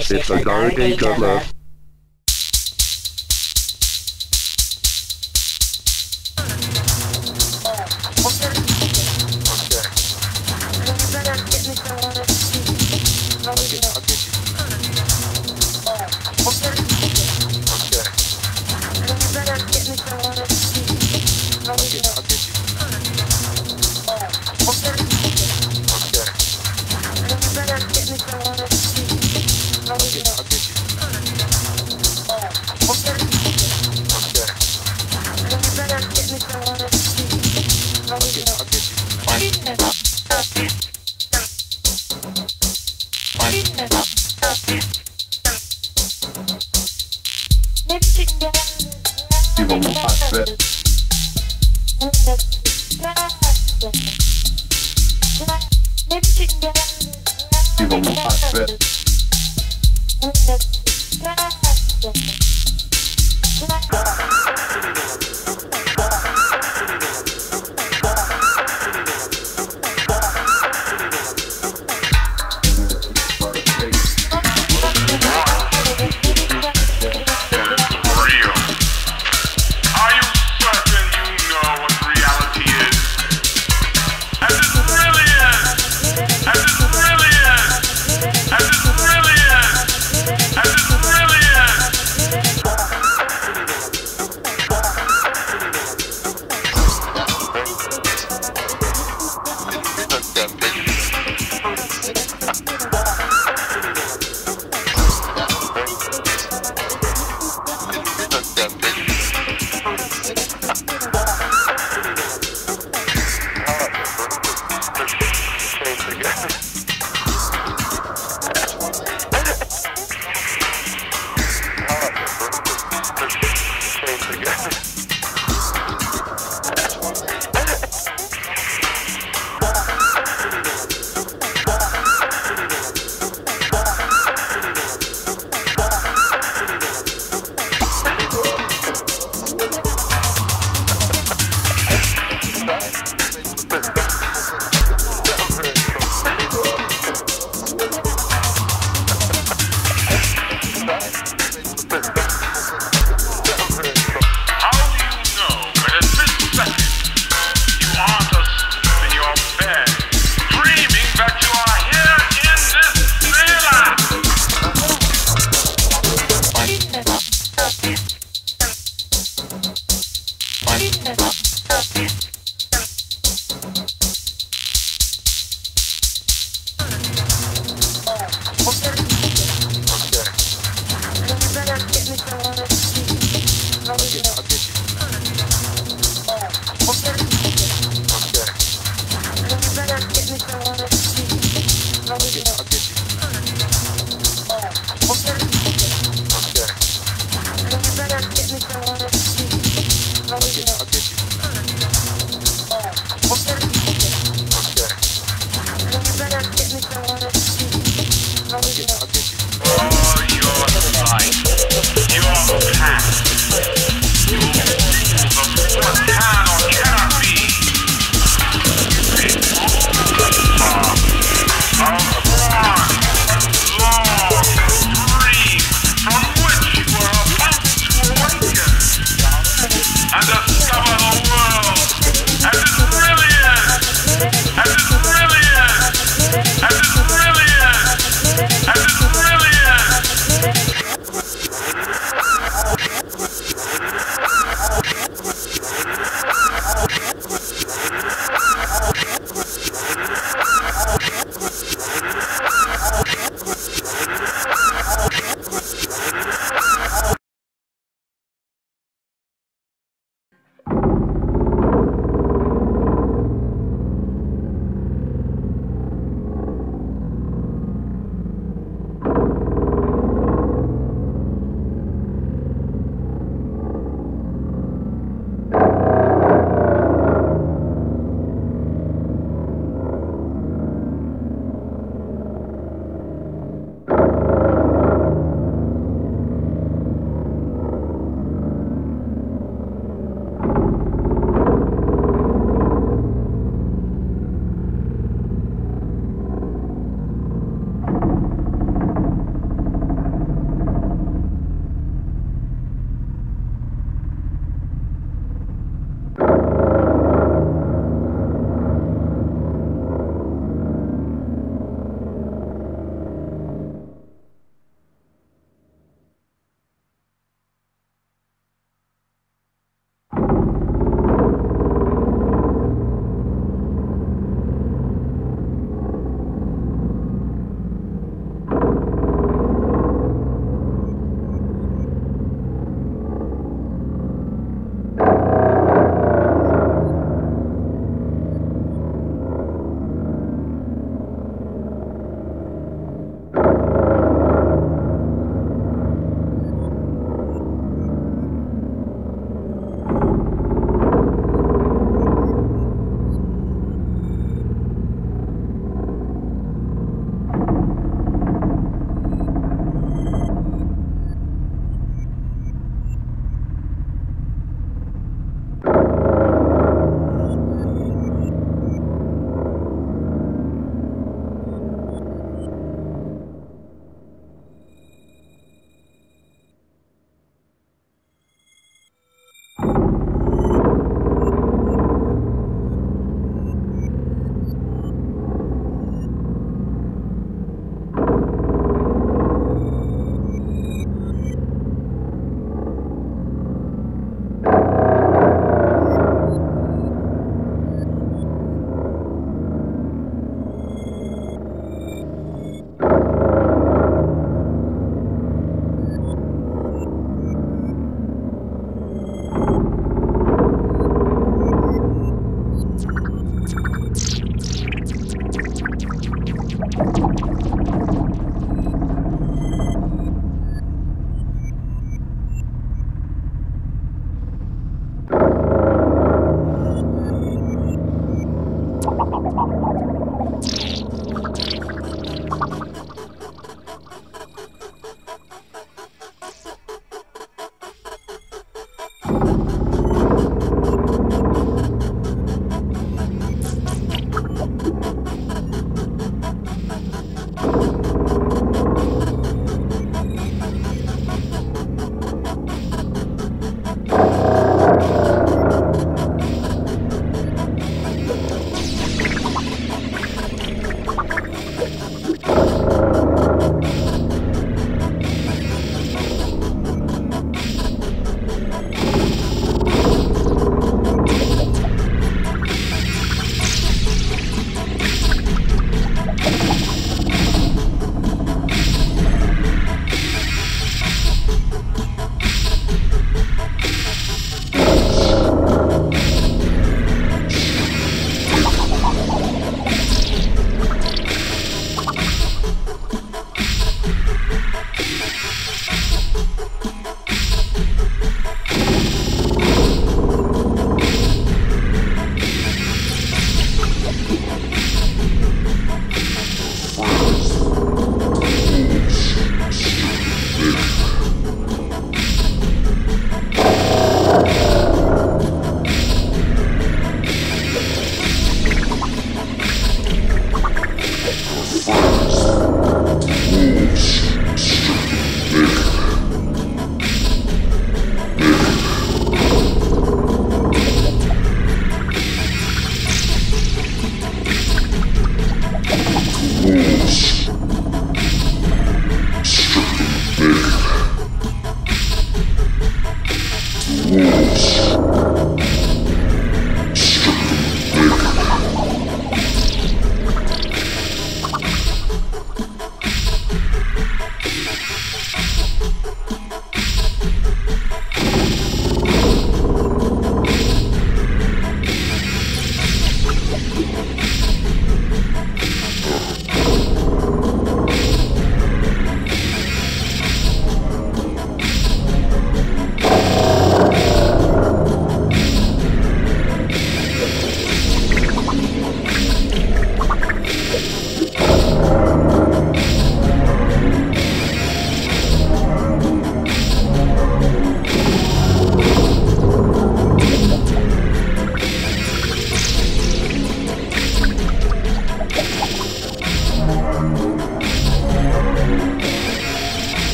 This is the Dark Age of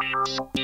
I guess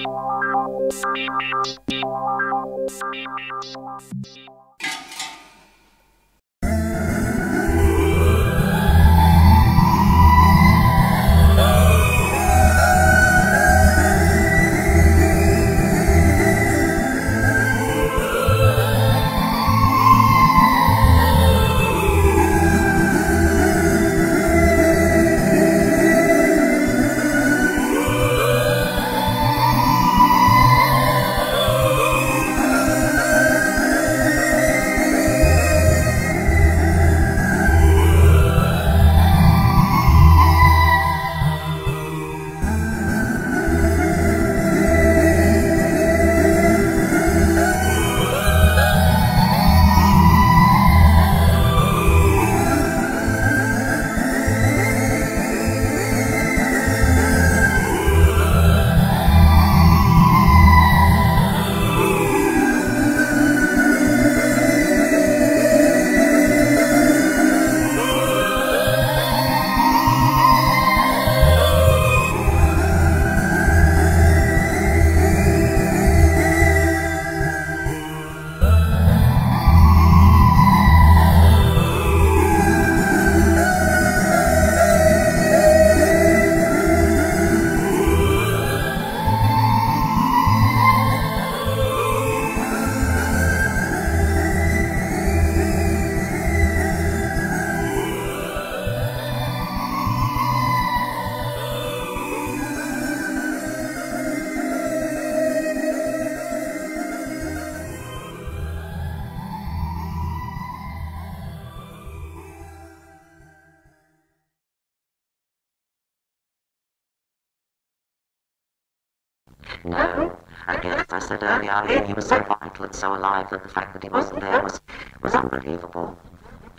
I he was so vital and so alive that the fact that he wasn't there was was unbelievable.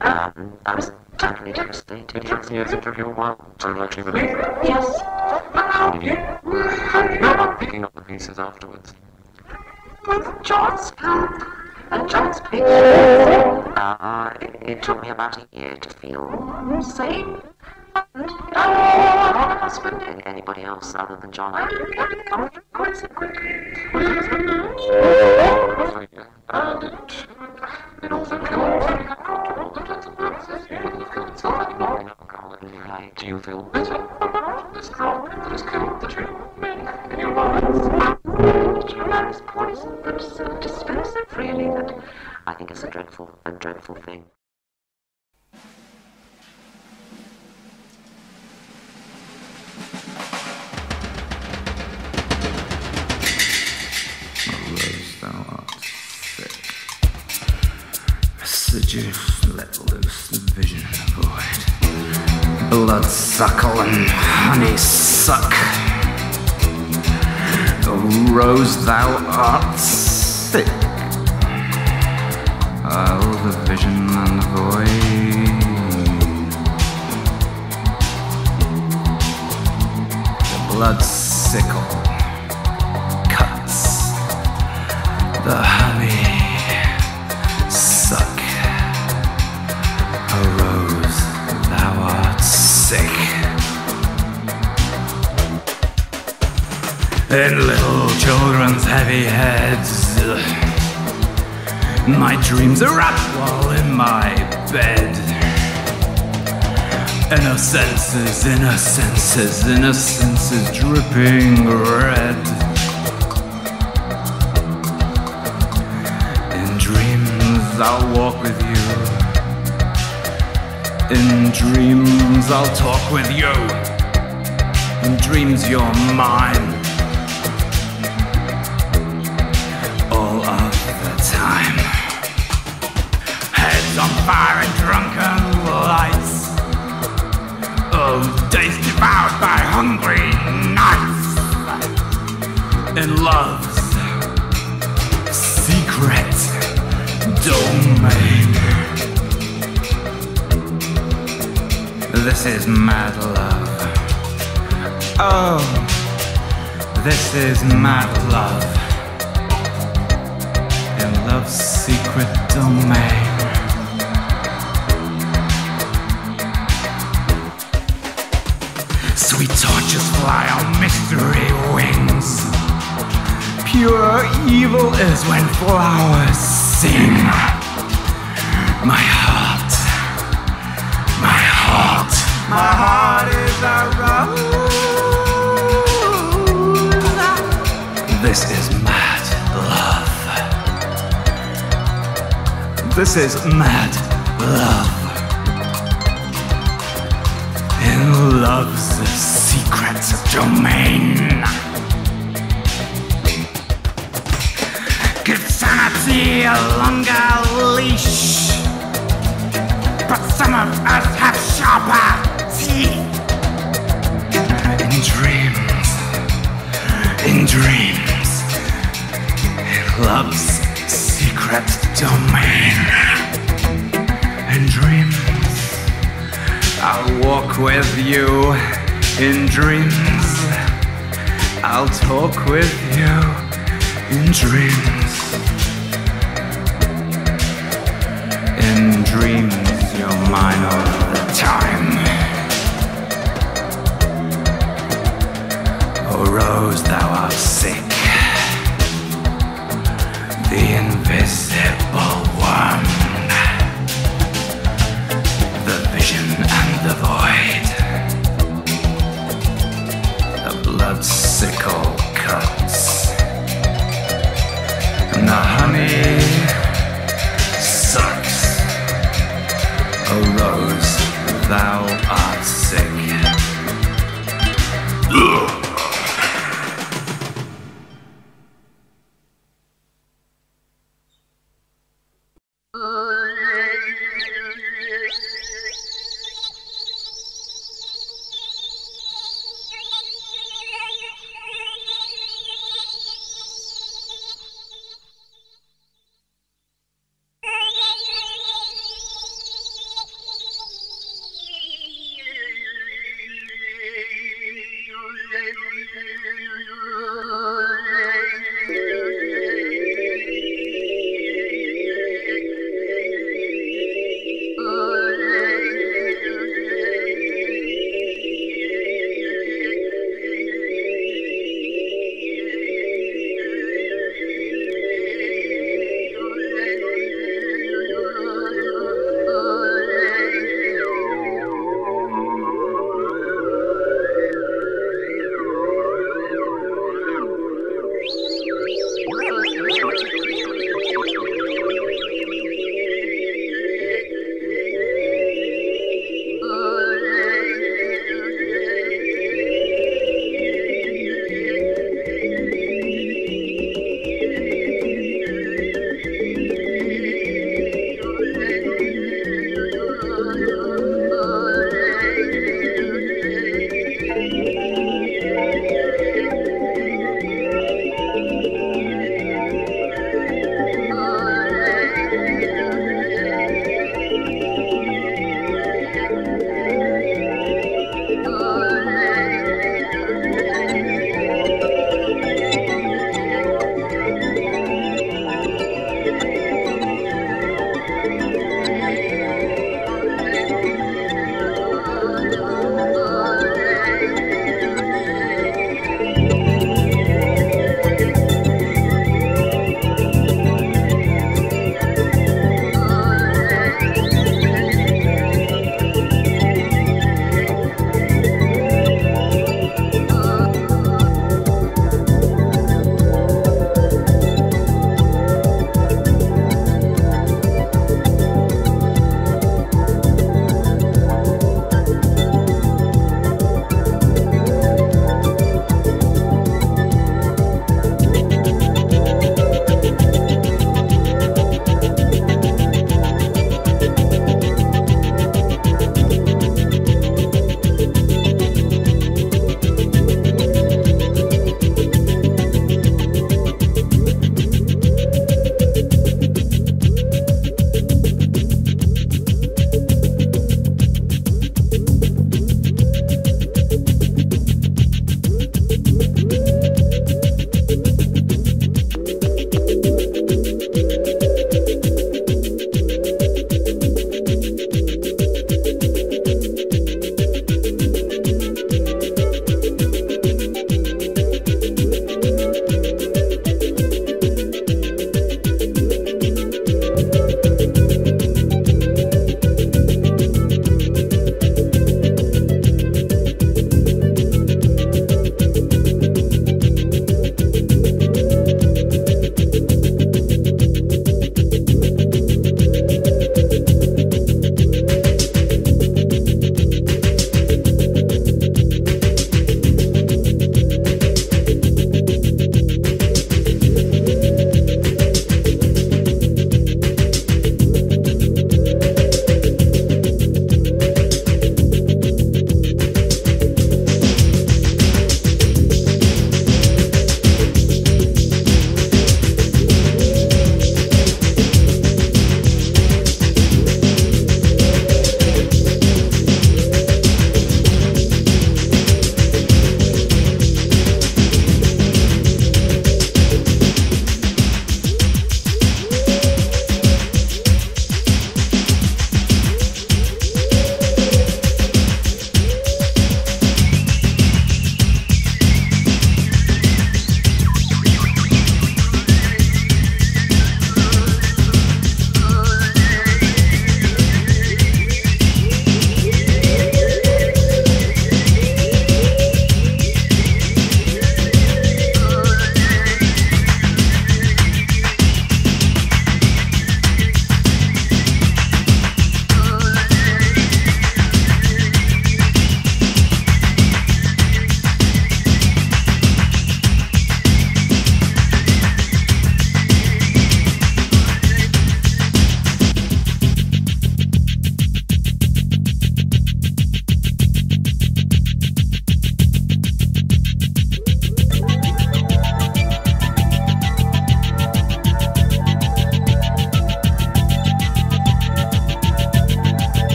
Um, I was totally devastated. It took years, it took you a while to actually believe it. Yes, How did you, how did you go about picking up the pieces afterwards? with John's help and John's pictures. Uh, it, it took me about a year to feel sane. Uh, anybody else other than John. So, and it, also killed. Do you feel that has the two men in your lives? Tremendous poison that's uh, dispensive. That I think it's a dreadful, a dreadful thing. Just let loose the vision of void. Bloodsuckle and honeysuck. O rose, thou art sick. Oh, the vision and the void. The blood sickle cuts the honey In little children's heavy heads. My dreams are up while in my bed. Innocences, innocences, innocences dripping red. In dreams, I'll walk with you. In dreams, I'll talk with you. In dreams, you're mine. Time. Heads on fire and drunken lights. Oh, days devoured by hungry nights. In love's secret domain. This is mad love. Oh, this is mad love. Love's secret domain. Sweet torches fly on mystery wings. Pure evil is when flowers sing. My heart, my heart, my heart is a rose. This is This is mad love. In love's the secrets secret domain. Give sanity a longer leash. But some of us have sharper teeth. In dreams, in dreams, in love's domain. In dreams, I'll walk with you. In dreams, I'll talk with you. In dreams, in dreams,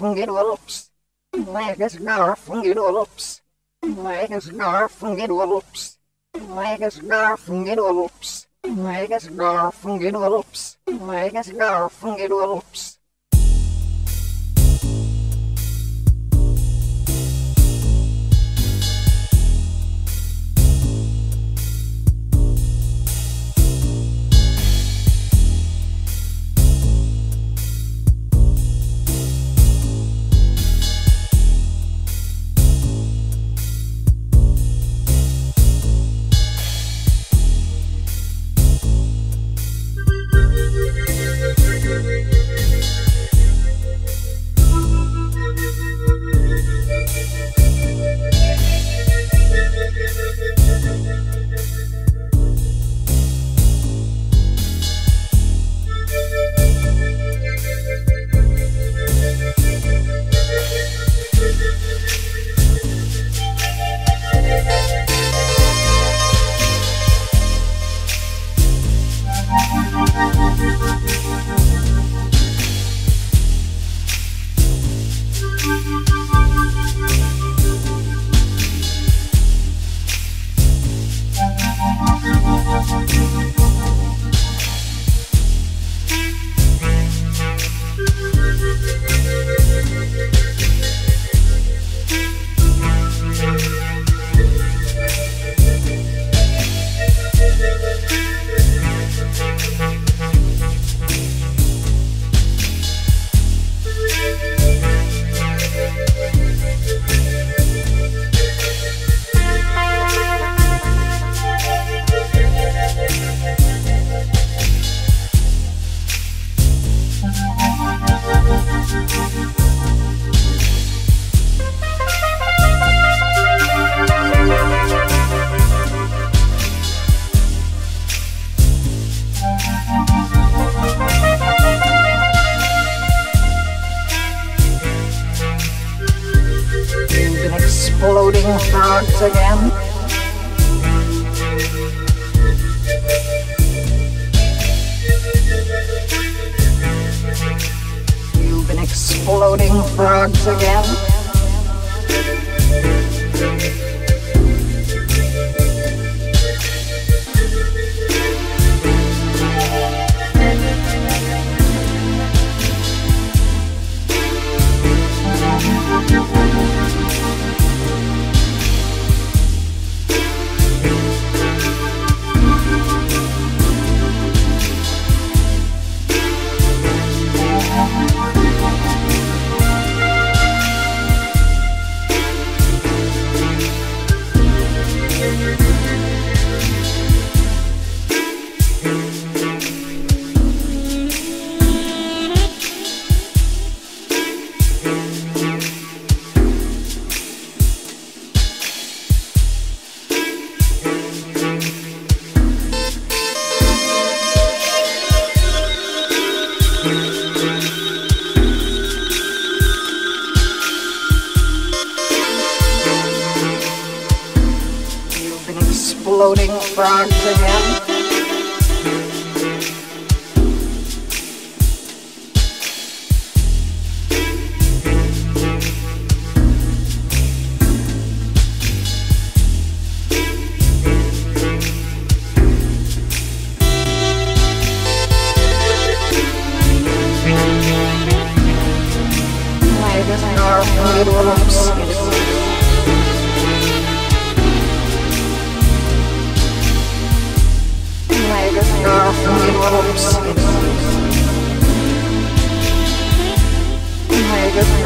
Legas garfungedulops. Legas garfungedulops. Legas garfungedulops. Legas garfungedulops. Legas garfungedulops. Legas garfungedulops. You've garfungedulops. Legas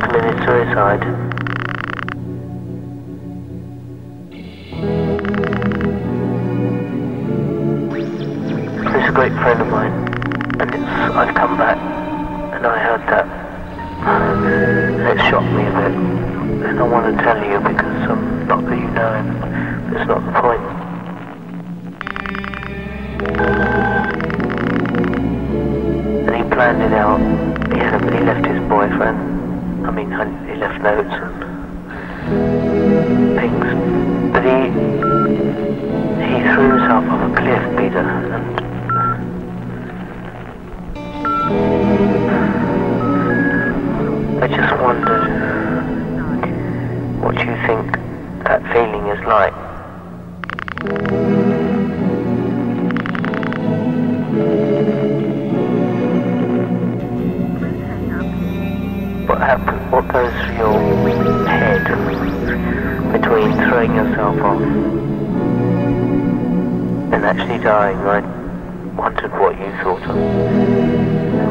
committed suicide. He's a great friend of mine, and it's I've come back, and I heard that, and it shocked me a bit. And I want to tell you because um, not that you know him, but it's not the point. And he planned it out. Had a, he left his boyfriend. I mean, he left notes and things. But he he threw himself off a cliff, Peter, and I just wondered what you think that feeling is like. What goes through your head between throwing yourself off and actually dying? I wondered what you thought of.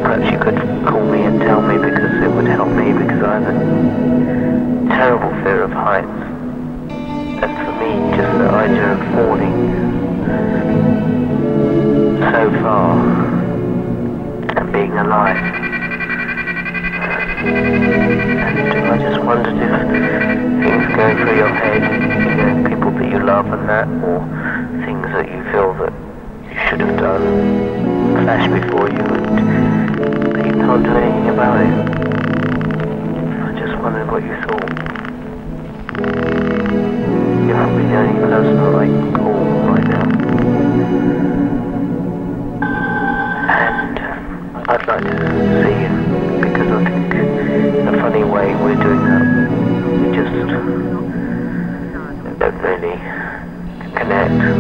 Perhaps you could call me and tell me because it would help me because I have a terrible fear of heights. And for me, just the idea of falling so far and being alive. And I just wondered if things go through your head, you know, people that you love and that, or things that you feel that you should have done flash before you and you can't do anything about it. I just wondered what you thought. You're probably the only person I can call right now. And uh, I'd like to see you I in a funny way we're doing that. We just don't really connect.